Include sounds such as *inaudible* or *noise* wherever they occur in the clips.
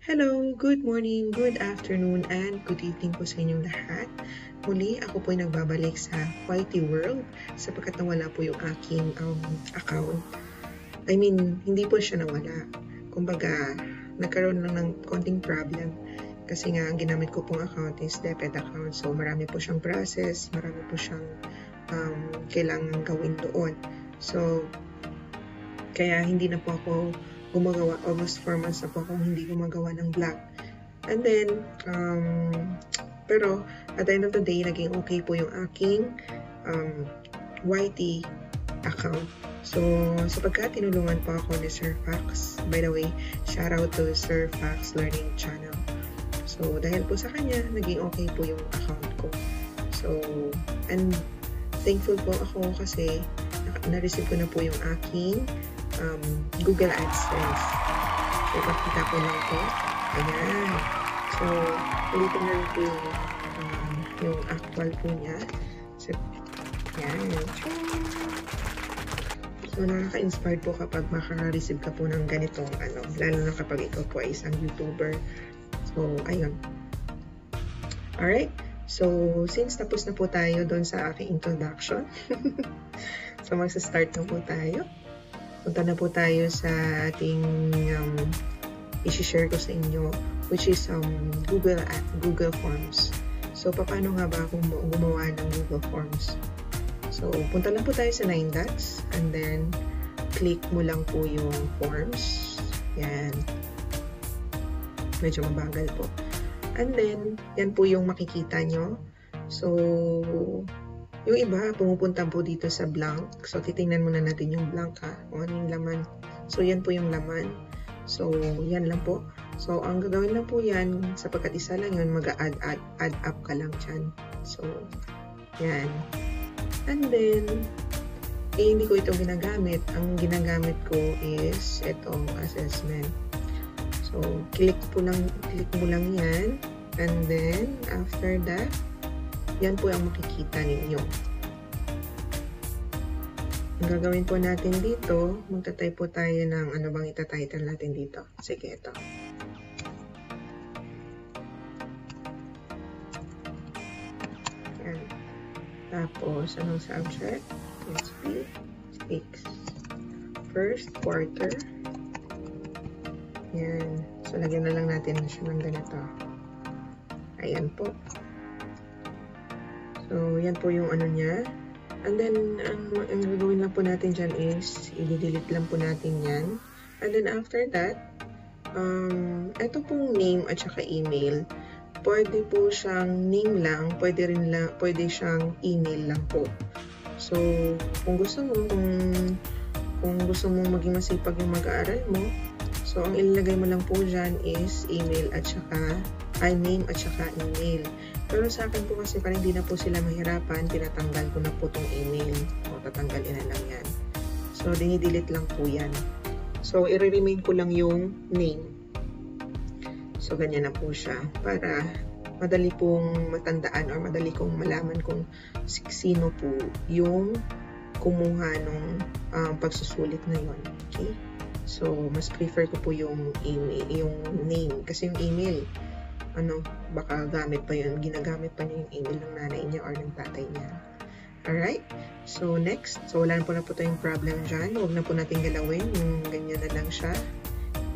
Hello, good morning, good afternoon, and good evening po sa inyong lahat. Muli, ako po ay nagbabalik sa Whitey World sapagkat nawala po yung aking um, account. I mean, hindi po siya nawala. Kumbaga, nagkaroon lang ng konting problem kasi nga ang ginamit ko pong account is DepEd account. So, marami po siyang process, marami po siyang um, kailangan gawin doon. So, kaya hindi na po ako gumagawa. Almost 4 months na po akong hindi gumagawa ng vlog. And then, um, pero at the end of the day, naging okay po yung aking um, YT account. So, sapagkat tinulungan po ako ni Sir Fax, by the way, shout out to Sir Fax Learning Channel. So, dahil po sa kanya, naging okay po yung account ko. So, and thankful po ako kasi na-receive ko na po yung aking um, Google AdSense. So, ipakita ko lang po. Ayan. So, ulitin rin po yung, um, yung actual po niya. So, ayan. So, nakaka-inspired po kapag makaka-receive ka po ng ganitong ano, lalo na kapag ikaw po ay isang YouTuber. So, ayun. Alright. So, since tapos na po tayo doon sa aking introduction, *laughs* so magsa-start na po tayo. Punta na po tayo sa ating um, isi-share ko sa inyo, which is um, Google at Google Forms. So, paano nga ba kung gumawa ng Google Forms? So, punta lang po tayo sa 9 dots and then click mo lang po yung forms. Yan. Medyo mabagal po. And then, yan po yung makikita nyo. So, yung iba, pumupunta po dito sa blank. So, titingnan muna natin yung blank ha. O ano yung laman. So, yan po yung laman. So, yan lang po. So, ang gagawin lang po yan, sapagkat isa lang yun, mag-add add, add up ka lang dyan. So, yan. And then, eh, hindi ko ito ginagamit. Ang ginagamit ko is itong assessment. So, click po lang, click mo lang yan. And then, after that, yan po ang makikita ninyo. Ang gagawin po natin dito, magta-type po tayo ng ano bang ita-title natin dito. Sige, ito. Yan. Tapos, anong subject? Let's be 6. First quarter. Yan. So, lagyan na lang natin siya ng ganito. Ayan po. So, yan po yung ano niya. And then, ang, ang gagawin lang po natin dyan is, i-delete lang po natin yan. And then, after that, um, ito pong name at saka email, pwede po siyang name lang, pwede rin lang, pwede siyang email lang po. So, kung gusto mo, kung, kung gusto mo maging masipag yung mag-aaral mo, so, ang ilalagay mo lang po dyan is email at saka, ay name at saka email. Pero sa akin po kasi parang hindi na po sila mahirapan, tinatanggal ko na po itong email. O, tatanggalin na lang yan. So, dinidelete lang po yan. So, i-remain ko lang yung name. So, ganyan na po siya. Para madali pong matandaan or madali kong malaman kung sino po yung kumuha nung um, pagsusulit na yon. Okay? So, mas prefer ko po yung email, yung name. Kasi yung email, ano, baka gamit pa yun, ginagamit pa niya yung email ng nanay niya or ng tatay niya. Alright? So, next. So, wala na po na po tayong problem dyan. Huwag na po natin galawin. Yung ganyan na lang siya.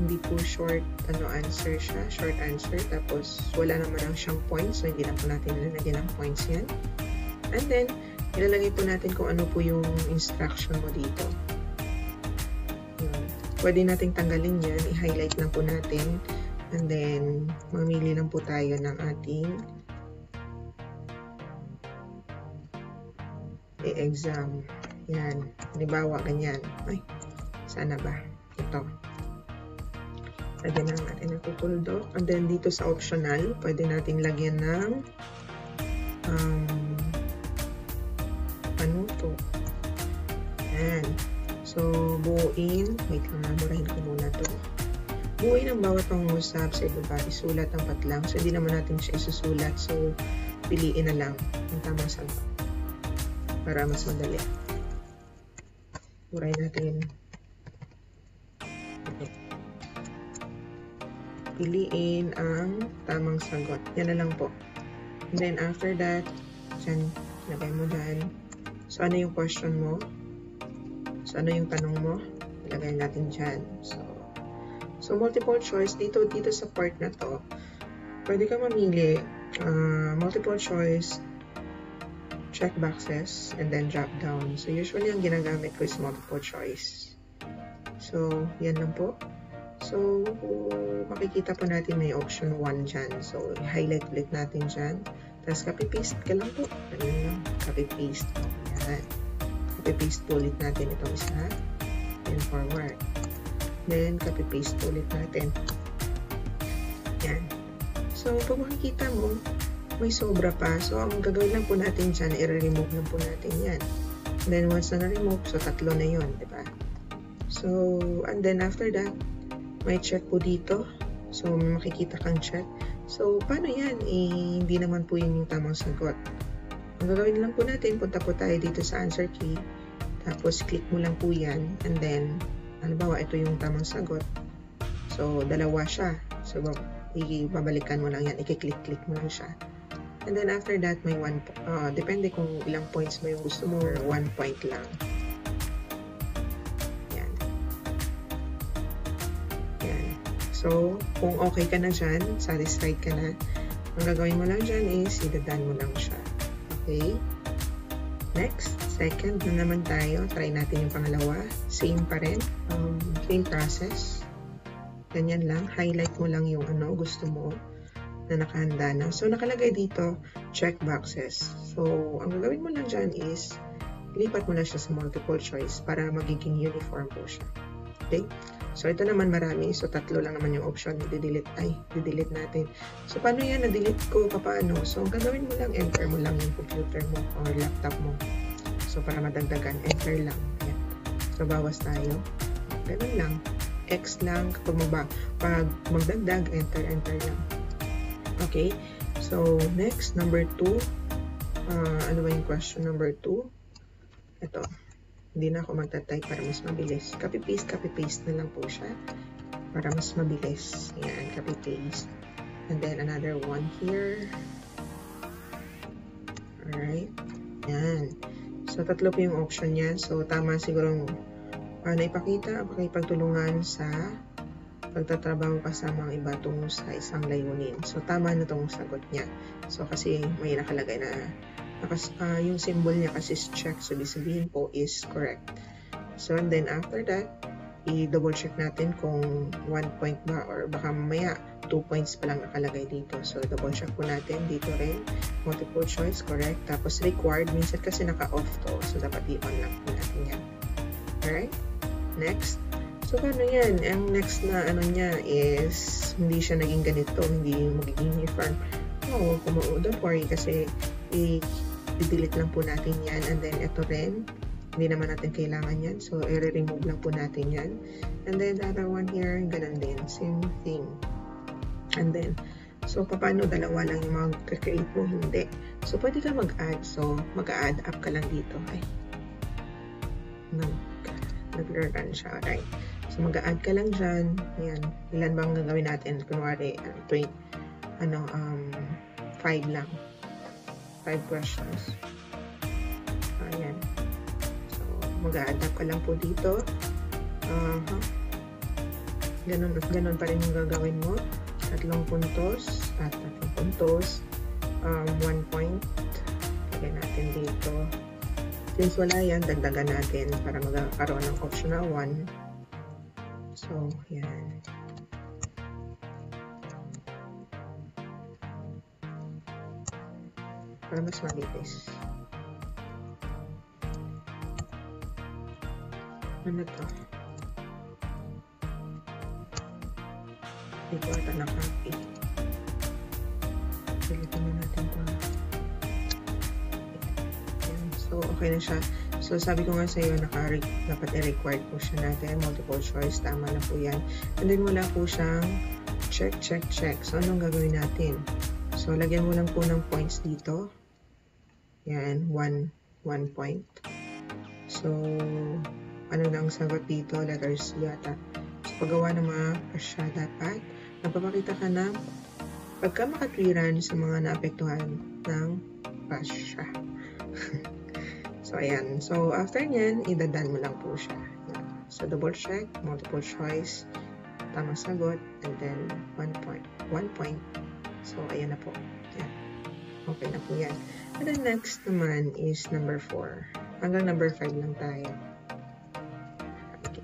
Hindi po short, ano, answer siya. Short answer. Tapos, wala naman lang siyang points. So, hindi na po natin nilalagyan ng points yan. And then, ilalagay po natin kung ano po yung instruction mo dito. Yun. Pwede nating tanggalin yan. I-highlight lang po natin And then, mamili lang po tayo ng ating e-exam. Yan. Halimbawa, ganyan. Ay, sana ba? Ito. Lagyan na natin ng tutuldok. And then, dito sa optional, pwede natin lagyan ng um, ano to? Yan. So, buuin. Wait lang, namurahin ko muna to buuin ang bawat pangungusap sa ibaba, isulat ang patlang. So, hindi naman natin siya isusulat. So, piliin na lang ang tamang sagot para mas madali. Buray natin. Piliin ang tamang sagot. Yan na lang po. And then after that, dyan, lagay mo dyan. So, ano yung question mo? So, ano yung tanong mo? Ilagay natin dyan. So, so multiple choice, dito, dito sa part na to, pwede ka mamili, uh, multiple choice, check boxes, and then drop down. So, usually, ang ginagamit ko is multiple choice. So, yan lang po. So, makikita po natin may option 1 dyan. So, highlight ulit natin dyan. Tapos, copy-paste ka lang po. Ano lang? Copy-paste. Yan. Copy-paste po ulit natin itong isa. And forward. Then, copy-paste ulit natin. Yan. So, pag makikita mo, may sobra pa. So, ang gagawin lang po natin dyan, i-remove lang po natin yan. then, once na na-remove, so tatlo na yun, di ba? So, and then after that, may check po dito. So, makikita kang check. So, paano yan? Eh, hindi naman po yun yung tamang sagot. Ang gagawin lang po natin, punta po tayo dito sa answer key. Tapos, click mo lang po yan. And then, halimbawa, ito yung tamang sagot. So, dalawa siya. So, ibabalikan mo lang yan. I-click-click mo lang siya. And then, after that, may one, uh, depende kung ilang points mo yung gusto mo or one point lang. So, kung okay ka na dyan, satisfied ka na, ang gagawin mo lang dyan is idadaan mo lang siya. Okay? Next, second na naman tayo. Try natin yung pangalawa. Same pa rin. Um, same process. Ganyan lang. Highlight mo lang yung ano gusto mo na nakahanda na. So, nakalagay dito, check boxes. So, ang gagawin mo lang dyan is lipat mo na siya sa multiple choice para magiging uniform po siya. Okay? So, ito naman marami. So, tatlo lang naman yung option. I-delete, ay, i-delete natin. So, paano yan? Na-delete ko, paano? So, gagawin mo lang, enter mo lang yung computer mo or laptop mo. So, para madagdagan, enter lang. Ayan. So, bawas tayo. Ganun lang. X lang. Kapag magba, pag magdagdag, enter, enter lang. Okay? So, next, number 2. Uh, ano ba yung question number 2? Ito. Hindi na ako magta-type para mas mabilis. Copy-paste, copy-paste na lang po siya para mas mabilis. Ayan, copy-paste. And then another one here. Alright. Ayan. So, tatlo po yung option niya. So, tama siguro uh, naipakita, pakipagtulungan sa pagtatrabaho kasama ang iba tungo sa isang layunin. So, tama na itong sagot niya. So, kasi may nakalagay na Nakas, uh, yung symbol niya kasi is check. So, ibig sabihin po is correct. So, and then after that, i-double check natin kung 1 point ba or baka mamaya 2 points pa lang nakalagay dito. So, double check po natin dito rin. Multiple choice, correct. Tapos required, minsan kasi naka-off to. So, dapat i-on lang po natin yan. Alright? Next. So, paano yan? Ang next na ano niya is hindi siya naging ganito, hindi magiging uniform. No, don't worry kasi i-delete lang po natin yan. And then, ito rin, hindi naman natin kailangan yan. So, i-remove lang po natin yan. And then, the other one here, ganun din. Same thing. And then, so, paano dalawa lang yung mag-create mo? Hindi. So, pwede ka mag-add. So, mag-add up ka lang dito. Ay, nag-run siya. Alright. So, mag-add ka lang dyan. Ayan. Ilan bang gagawin natin? Kunwari, uh, 20, ano, um, 5 lang. 5 questions. Ayan. Mag-a-adapt ka lang po dito. Uh -huh. Ganun at ganun pa rin yung gagawin mo. Tatlong puntos. At tatlong puntos. Um, one point. Lagyan natin dito. Since wala yan, dagdagan natin para magkakaroon ng optional 1. So, yan. para mas mabilis. Ano to? Hindi ko ata na-copy. Pilitin na natin to. So, okay na siya. So, sabi ko nga sa iyo, naka dapat i-required po siya natin. Multiple choice. Tama na po yan. And then, wala po siyang check, check, check. So, anong gagawin natin? So, lagyan mo lang po ng points dito. Yan, one, one point. So, ano lang sagot dito? Letter C yata. So, paggawa ng mga kasya dapat Nagpapakita ka ng pagkamakatwiran sa mga naapektuhan ng pasya. *laughs* so, ayan. So, after nyan, idadan mo lang po siya. So, double check, multiple choice, tamang sagot, and then one point. One point. So, ayan na po. Yan. Okay na po yan. And then next naman is number 4. Hanggang number 5 lang tayo.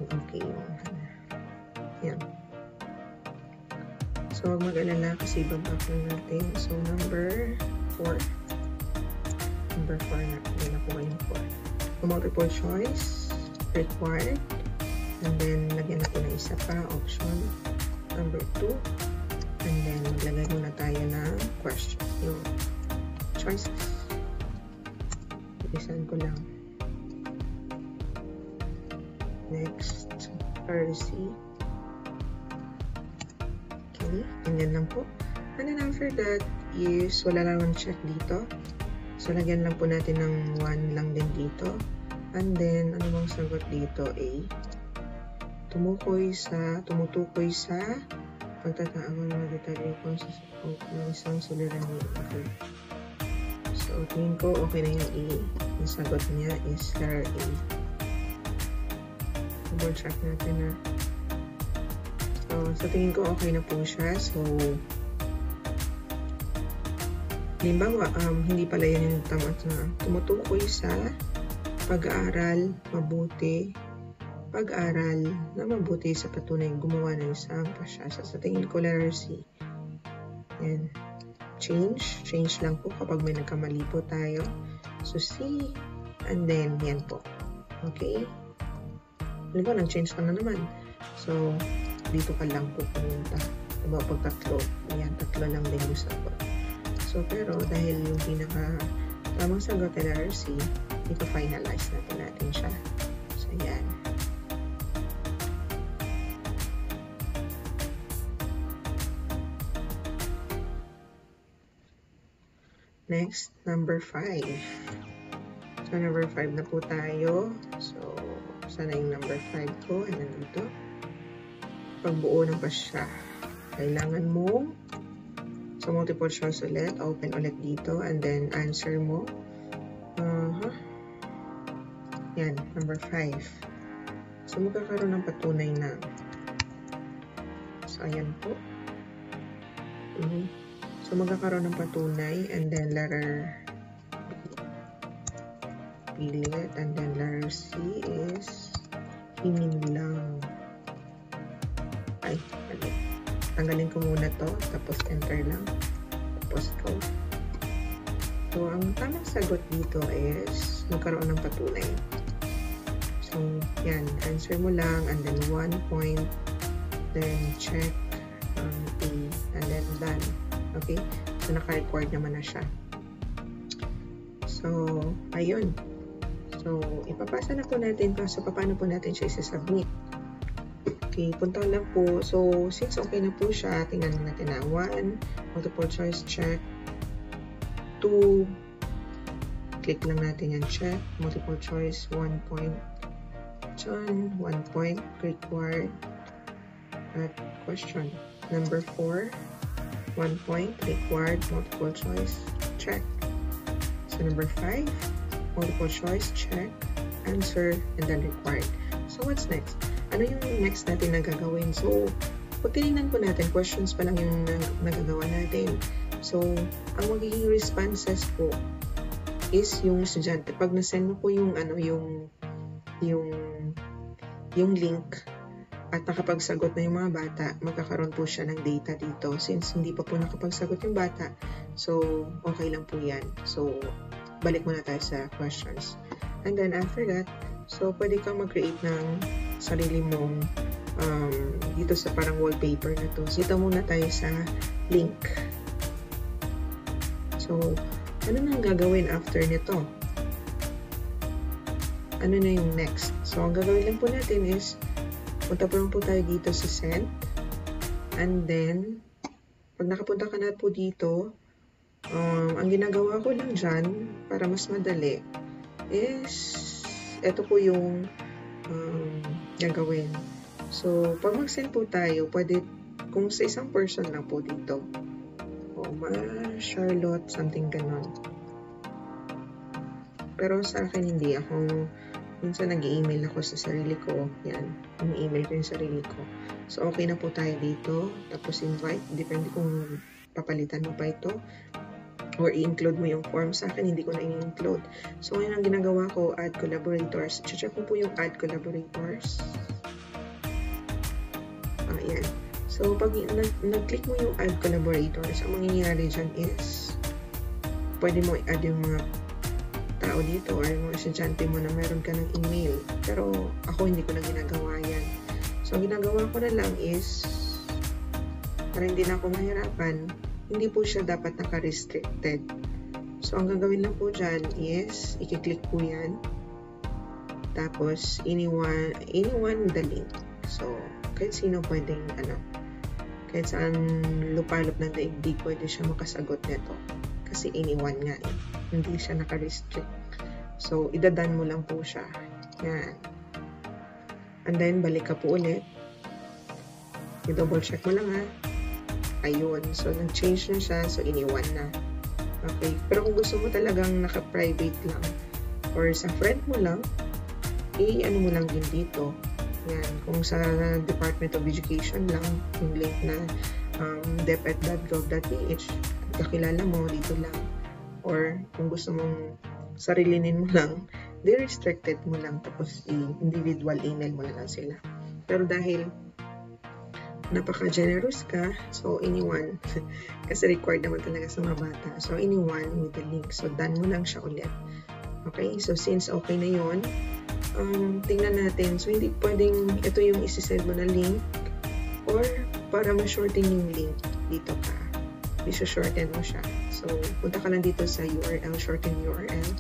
Okay, yung yan. So, huwag mag-alala kasi babak natin. So, number 4. Number 4 na. Yan na po yung 4. So, multiple choice. Required. And then, lagyan natin ng isa pa. Option. Number 2. And then, maglagay muna tayo ng question. Yung choices. Ibisan ko lang. Next. RC. Okay. Ganyan lang po. And then after that is wala lang check dito. So, lagyan lang po natin ng 1 lang din dito. And then, ano bang sagot dito? A. Tumukoy sa, tumutukoy sa pagtatago ng detalye kung sa ng isang suliranin. Okay. So, tingin ko okay na yung A. Yung sagot niya is letter A. Double check natin na. So, sa tingin ko okay na po siya. So, Halimbawa, um, hindi pala yan yung tama na tumutukoy sa pag-aaral mabuti, pag-aral na mabuti sa patunay gumawa ng isang pasyasa. Sa tingin ko, letter C. Yan. Change. Change lang po kapag may nagkamali po tayo. So, C. And then, yan po. Okay? Halimbawa, nag-change ka na naman. So, dito ka lang po pumunta. Diba, pag tatlo, yan, tatlo lang din yung sagot. So, pero dahil yung pinaka tamang sagot ay letter C, ito finalize natin natin siya. So, yan. Next, number 5. So, number 5 na po tayo. So, sana yung number 5 ko ay nandito. Pagbuo ng pasya. Kailangan mo So, multiple choice ulit. Open ulit dito. And then, answer mo. Uh -huh. Yan. Number 5. So, magkakaroon ng patunay na. So, ayan po. Mm -hmm. So, magkakaroon ng patunay. And then, letter pilit. And then, letter C is hingin lang. Ay, mali. Tanggalin ko muna to, tapos enter lang. Tapos go. So, ang tamang sagot dito is magkaroon ng patunay. So, yan. Answer mo lang and then one point. Then, check um, A and then done. Okay? So, naka-record naman na siya. So, ayun. So, ipapasa na po natin pa. So, paano po natin siya isa-submit. Okay, punta lang po. So, since okay na po siya, tingnan natin na 1, multiple choice check. 2, click lang natin yan check. Multiple choice, 1 point. John, 1 point. Required. At question. Number 4, 1 point. Required. Multiple choice. Check. So, number 5, multiple choice check. Answer, and then required. So, what's next? ano yung next natin na gagawin? So, pag tinignan po natin, questions pa lang yung nagagawa natin. So, ang magiging responses po is yung estudyante. Pag nasend mo po yung ano yung yung yung link at nakapagsagot na yung mga bata, magkakaroon po siya ng data dito. Since hindi pa po nakapagsagot yung bata, so okay lang po yan. So, balik muna tayo sa questions. And then after that, so pwede kang mag-create ng sarili mong um, dito sa parang wallpaper na to. Dito muna tayo sa link. So, ano nang gagawin after nito? Ano na yung next? So, ang gagawin lang po natin is punta po lang po tayo dito sa send. And then, pag nakapunta ka na po dito, um, ang ginagawa ko lang dyan, para mas madali, is, ito po yung um, gagawin. So, pag mag-send po tayo, pwede kung sa isang person lang po dito. O, ma Charlotte, something ganon. Pero sa akin, hindi ako, minsan nag-email ako sa sarili ko. Yan, email ko yung sarili ko. So, okay na po tayo dito. Tapos invite, depende kung papalitan mo pa ito or i-include mo yung form. Sa akin, hindi ko na i-include. So, ngayon ang ginagawa ko, add collaborators. Check ko po yung add collaborators. Ayan. So, pag nag-click mo yung add collaborators, ang mangyayari dyan is, pwede mo i-add yung mga tao dito or yung mga estudyante mo na meron ka ng email. Pero ako hindi ko na ginagawa yan. So, ang ginagawa ko na lang is, para hindi na ako mahirapan, hindi po siya dapat naka-restricted. So, ang gagawin lang po dyan is, ikiklik po yan. Tapos, anyone, anyone the link. So, kahit sino pwedeng, ano, kahit saan lupalop ng daigdig, pwede siya makasagot nito. Kasi anyone nga eh. Hindi siya naka-restrict. So, idadan mo lang po siya. Yan. And then, balik ka po ulit. I-double check mo lang ha. Ayun. So, nag-change na siya. So, iniwan na. Okay. Pero kung gusto mo talagang naka-private lang or sa friend mo lang, i-ano mo lang din dito. Yan, kung sa Department of Education lang, yung link na um, deped.gov.ph, kakilala mo, dito lang. Or kung gusto mong sarilinin mo lang, di-restricted mo lang, tapos individual email mo na lang sila. Pero dahil napaka-generous ka, so anyone, kasi required naman talaga sa mga bata, so anyone with the link, so done mo lang siya ulit. Okay, so since okay na yon um, tingnan natin. So, hindi pwedeng ito yung isi-send mo na link or para ma-shorten yung link, dito ka. Isa-shorten mo siya. So, punta ka lang dito sa URL, shorten URL.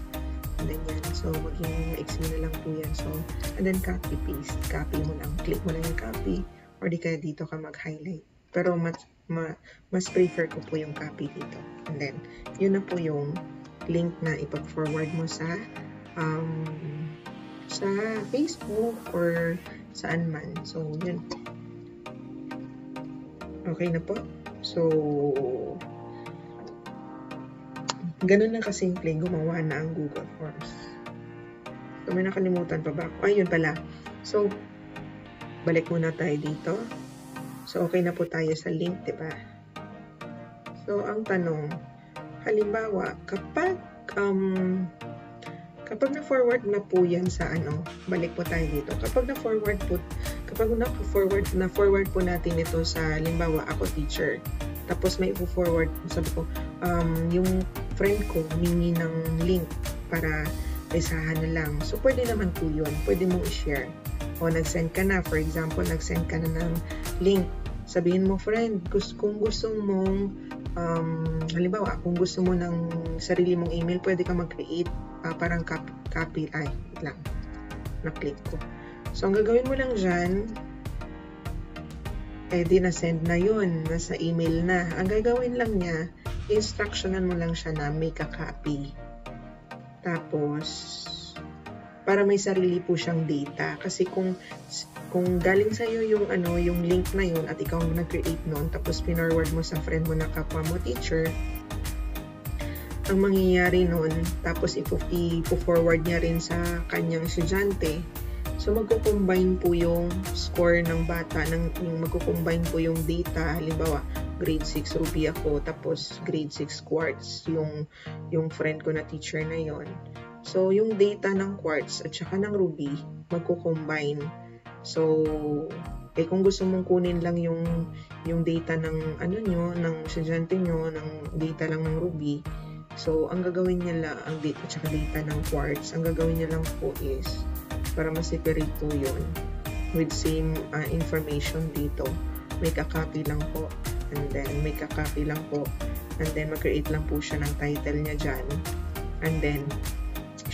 And then yan. So, maging maiksi na lang po yan. So, and then copy-paste. Copy mo lang. Click mo lang yung copy or di kaya dito ka mag-highlight. Pero mas, ma, mas prefer ko po yung copy dito. And then, yun na po yung link na ipag-forward mo sa um, sa Facebook or saan man. So, yun. Okay na po. So, ganun lang kasimple gumawa na ang Google Forms. So, may nakalimutan pa ba ako? Ayun pala. So, balik muna tayo dito. So, okay na po tayo sa link, di ba? So, ang tanong, halimbawa, kapag um, Kapag na-forward na po yan sa ano, balik po tayo dito. Kapag na-forward po, kapag na-forward, na-forward po natin ito sa, limbawa, ako teacher, tapos may i-forward, sabi ko, um, yung friend ko humingi ng link para isahan na lang. So, pwede naman po yun. Pwede mong i-share. O, nag-send ka na. For example, nag-send ka na ng link. Sabihin mo, friend, kung gusto mong um, halimbawa, kung gusto mo ng sarili mong email, pwede ka mag-create uh, parang copy, copy ay, lang, na-click ko. So, ang gagawin mo lang dyan, eh, di na-send na yun, nasa email na. Ang gagawin lang niya, instructionan mo lang siya na make a copy. Tapos, para may sarili po siyang data. Kasi kung kung galing sa iyo yung ano yung link na yun at ikaw ang nag-create noon tapos pinorward mo sa friend mo na kapwa mo teacher ang mangyayari noon tapos ipo-forward niya rin sa kanyang estudyante. So magko-combine po yung score ng bata ng yung magko-combine po yung data. Halimbawa grade 6 Ruby ako tapos grade 6 Quartz yung yung friend ko na teacher na yon so yung data ng Quartz at saka ng Ruby magko-combine So, eh kung gusto mong kunin lang yung yung data ng ano nyo, ng estudyante nyo, ng data lang ng Ruby, so ang gagawin niya lang, ang data tsaka data ng Quartz, ang gagawin niya lang po is para ma-separate po yun with same uh, information dito. May ka-copy lang po and then may ka-copy lang po and then mag-create lang po siya ng title niya dyan and then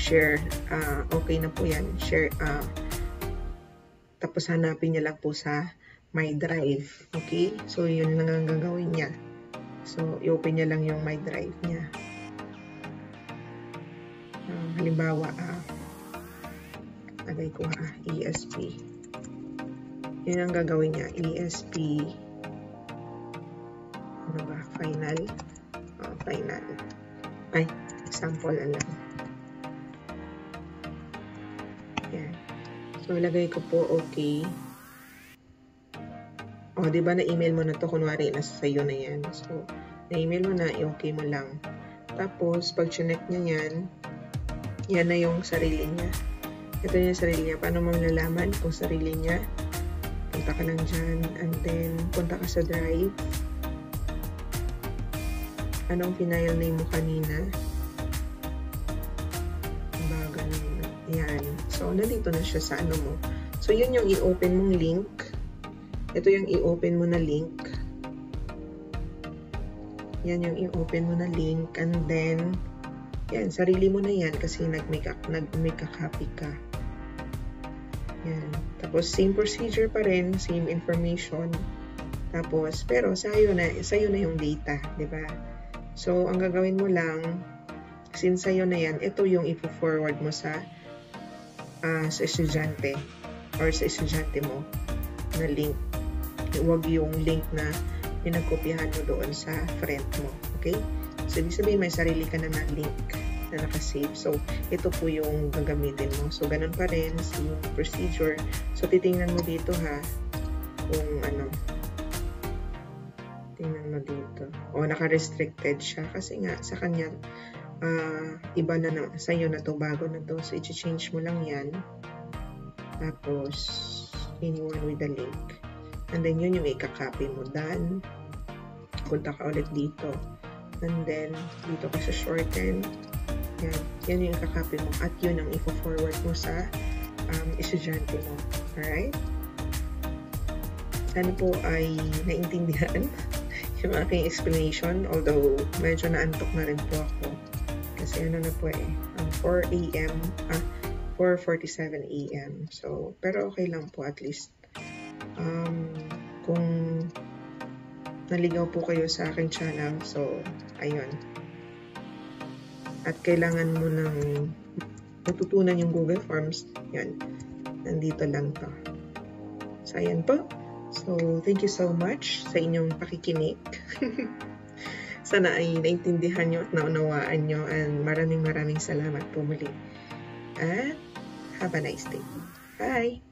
share, uh, okay na po yan, share, uh, tapos hanapin niya lang po sa My Drive. Okay? So, yun lang ang gagawin niya. So, i-open niya lang yung My Drive niya. Uh, halimbawa, ah, lagay ko ha, ESP. Yun ang gagawin niya, ESP final. Oh, final. Ay, sample lang. So, ilagay ko po okay. O, oh, di ba na-email mo na to? Kunwari, nasa sa'yo na yan. So, na-email mo na, i-okay mo lang. Tapos, pag chinek niya yan, yan na yung sarili niya. Ito yung sarili niya. Paano mo nalalaman kung sarili niya? Punta ka lang dyan. And then, punta ka sa drive. Anong final name mo kanina? So, nandito na siya sa ano mo. So, yun yung i-open mong link ito yung i-open mo na link. Yan yung i-open mo na link. And then, yan, sarili mo na yan kasi nag-make nag a copy ka. Yan. Tapos, same procedure pa rin, same information. Tapos, pero sa'yo na, sa'yo na yung data, di ba? So, ang gagawin mo lang, since sa'yo na yan, ito yung ipo-forward mo sa uh, sa estudyante or sa estudyante mo na link huwag yung link na pinagkopyahan mo doon sa friend mo. Okay? So, ibig sabihin may sarili ka na na link na nakasave. So, ito po yung gagamitin mo. So, ganun pa rin yung procedure. So, titingnan mo dito ha kung ano tingnan mo dito. O, naka-restricted siya kasi nga sa kanya uh, iba na, na sa'yo na to, bago na to. So, i-change mo lang yan. Tapos, anyone with the link. And then, yun yung ikakopy mo. Done. Punta ka ulit dito. And then, dito ka sa shorten. Yan. Yan yung ikakopy mo. At yun ang ifo-forward mo sa um, estudyante mo. Alright? Sana po ay naintindihan *laughs* yung aking explanation. Although, medyo naantok na rin po ako. Kasi ano na po eh, um, 4 a.m. Ah, 4.47 a.m. So, pero okay lang po at least um, kung naligaw po kayo sa aking channel, so, ayun. At kailangan mo ng matutunan yung Google Forms, yan. Nandito lang to. So, ayan po. So, thank you so much sa inyong pakikinig. *laughs* Sana ay naintindihan nyo at naunawaan nyo and maraming maraming salamat po muli. At have a nice day. Bye!